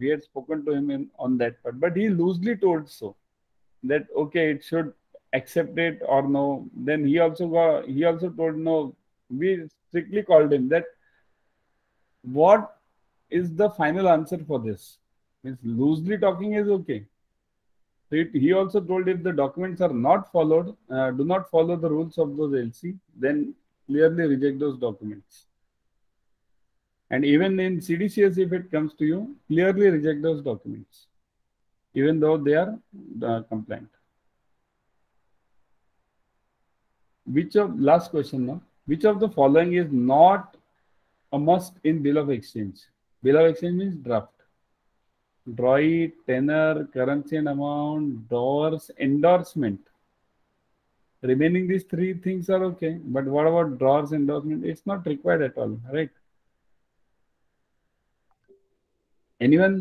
we had spoken to him in, on that part, but he loosely told so that okay, it should accept it or no. Then he also got he also told no. We strictly called him that what is the final answer for this? Means loosely talking is okay. So it, he also told if the documents are not followed, uh, do not follow the rules of those LC, then clearly reject those documents. And even in CDCS, if it comes to you, clearly reject those documents, even though they are uh, compliant. Which of, last question now, which of the following is not a must in bill of exchange? Bill of exchange means draft. Drawee, tenor, currency and amount, drawers, endorsement. Remaining these three things are okay. But what about drawers, endorsement? It's not required at all, right? Anyone